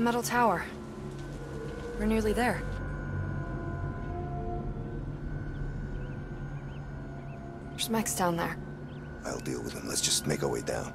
metal tower. We're nearly there. There's Max down there. I'll deal with him. Let's just make our way down.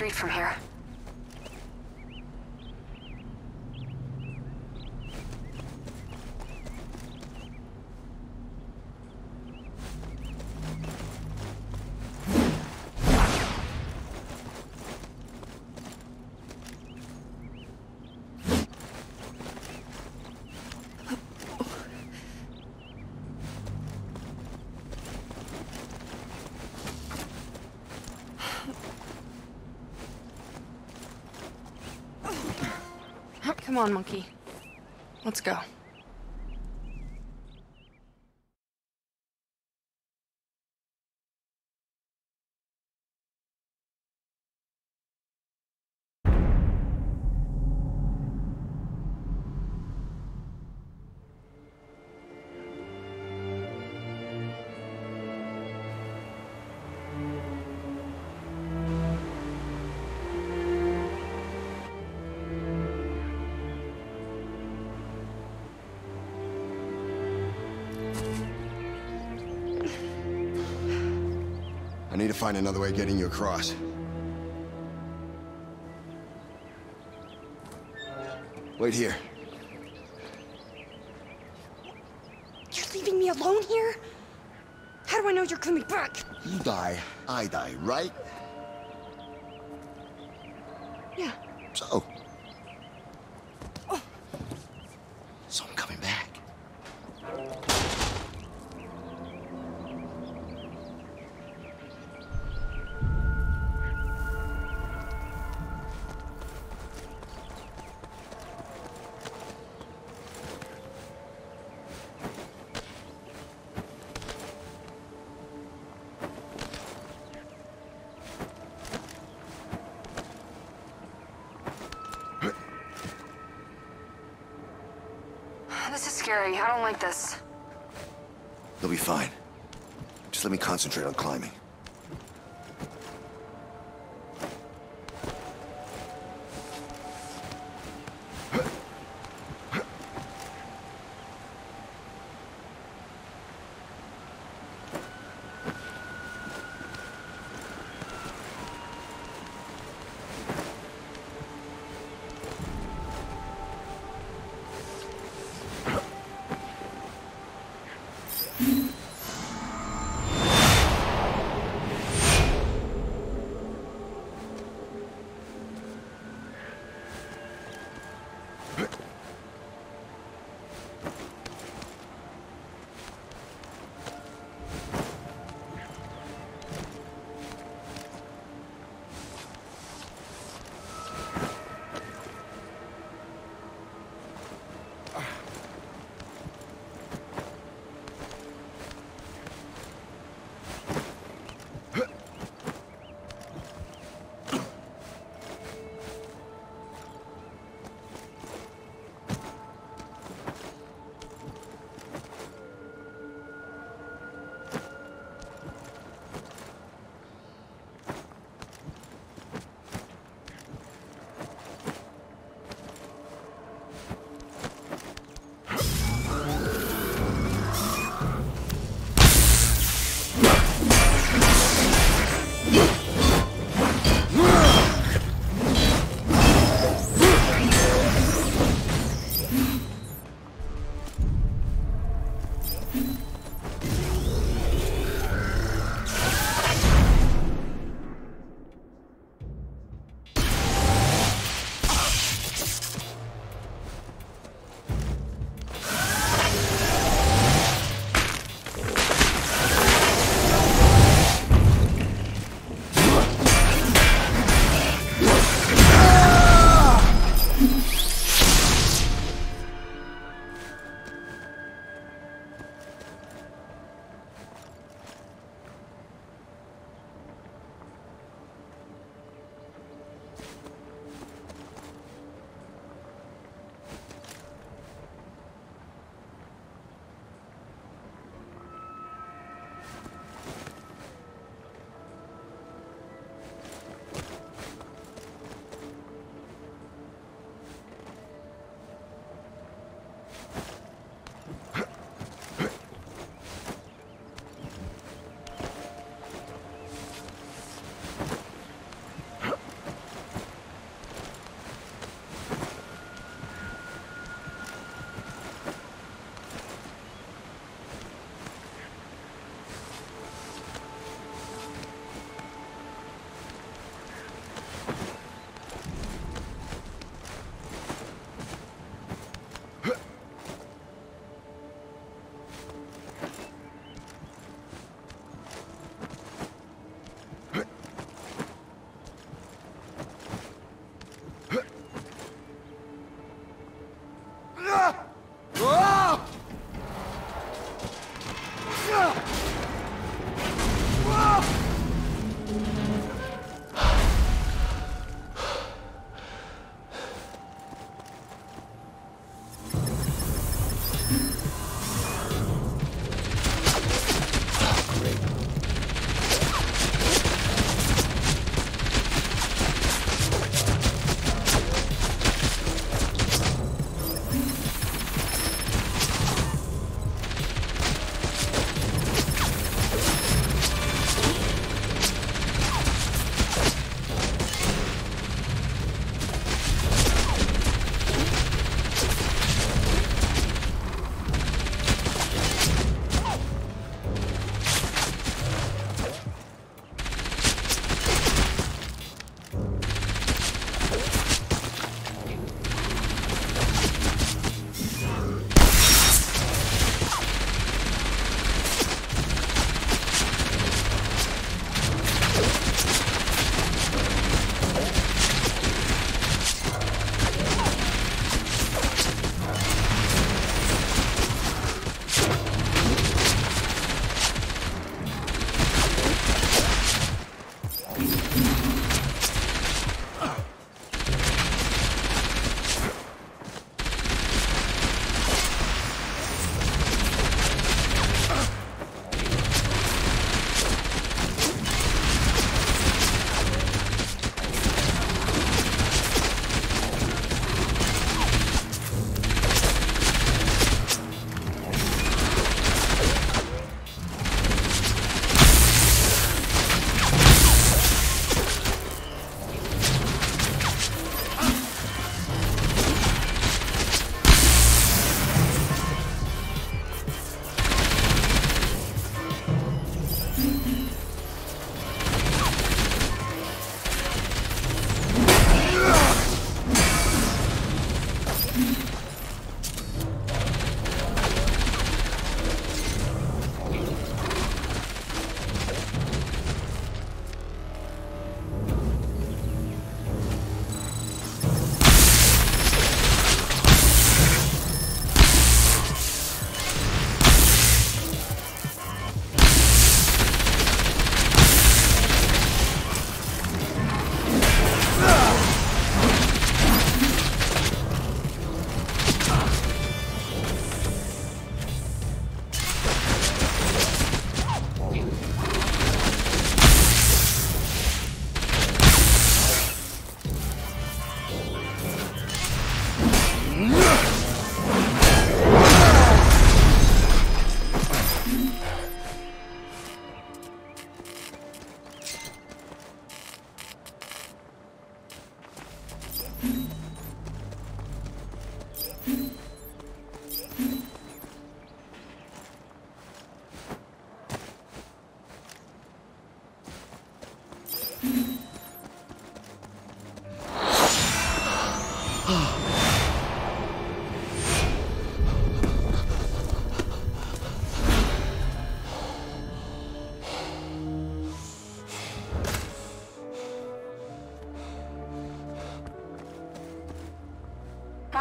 Street from here. Come on, monkey. Let's go. Find another way of getting you across. Wait here. You're leaving me alone here? How do I know you're coming back? You die, I die, right? Yeah. So. So scary. I don't like this. You'll be fine. Just let me concentrate on climbing.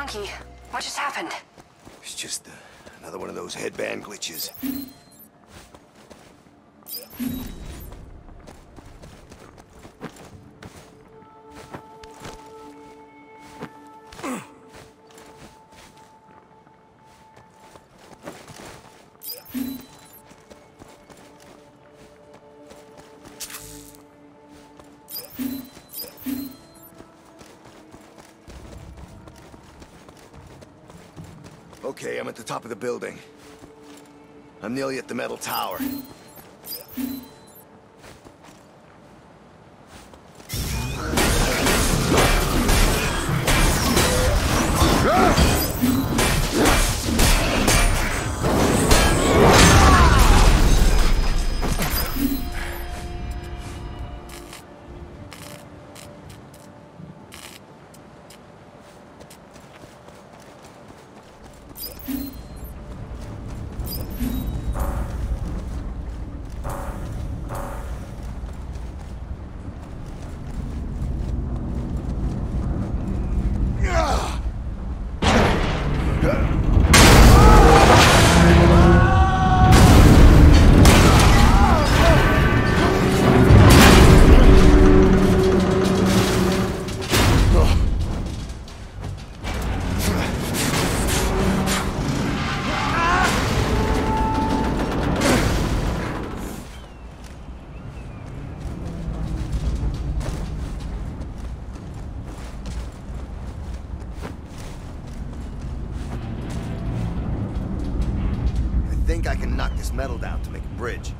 What just happened? It's just uh, another one of those headband glitches. Okay, I'm at the top of the building. I'm nearly at the metal tower. Think I can knock this metal down to make a bridge.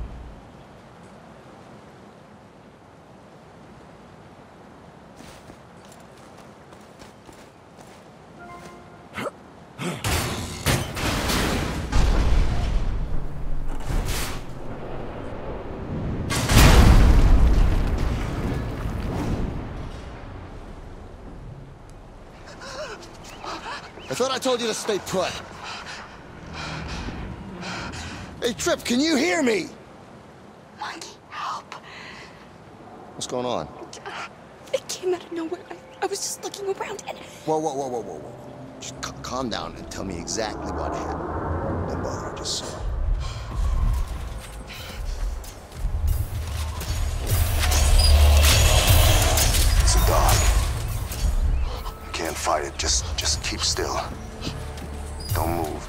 I thought I told you to stay put. Hey, Trip, can you hear me? Monkey, help. What's going on? It came out of nowhere. I, I was just looking around and... Whoa, whoa, whoa, whoa, whoa, whoa. Just calm down and tell me exactly what happened. Don't bother, I just saw. It's a dog. You can't fight it. Just, just keep still. Don't move,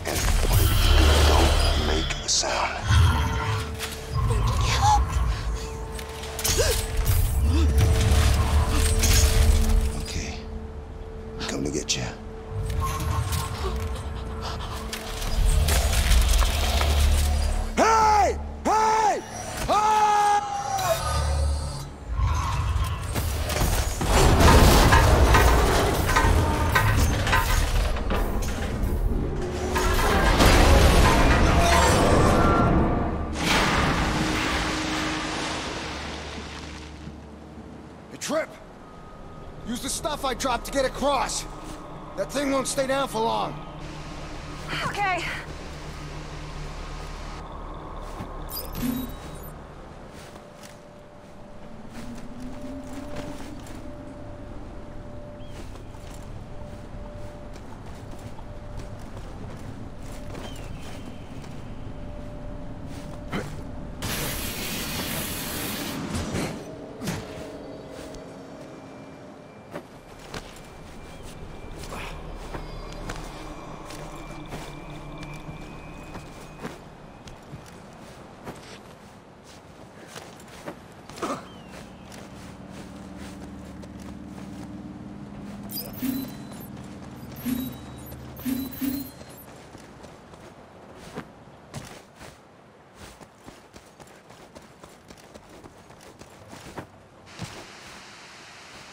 dropped to get across. That thing won't stay down for long. Okay.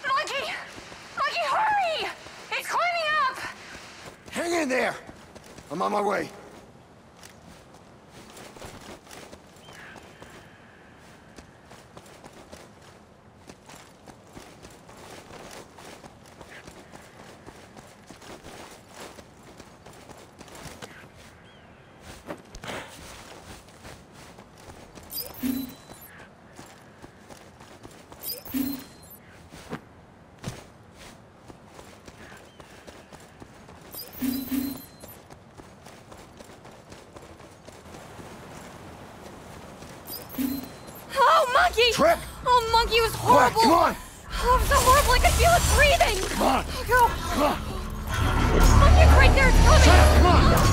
Monkey! Monkey, hurry! It's climbing up! Hang there! I'm on my way. Oh, Monkey! Trip! Oh, Monkey was Come on, horrible! come on! Oh, it was so horrible, I can feel it breathing! Come on! Go! Come on! It's right there, it's coming! Shut up, come on!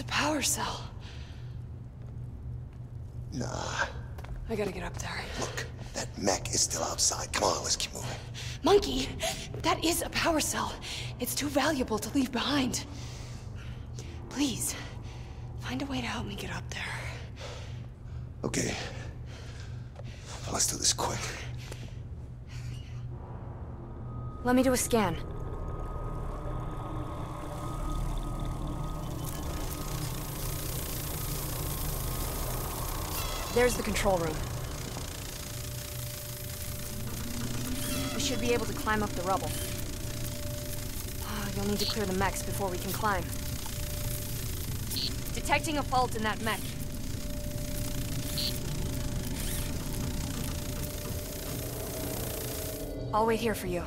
That's a power cell. Nah. I gotta get up there. Look, that mech is still outside. Come on, let's keep moving. Monkey, that is a power cell. It's too valuable to leave behind. Please, find a way to help me get up there. Okay. Let's do this quick. Let me do a scan. There's the control room. We should be able to climb up the rubble. Ah, You'll need to clear the mechs before we can climb. Detecting a fault in that mech. I'll wait here for you.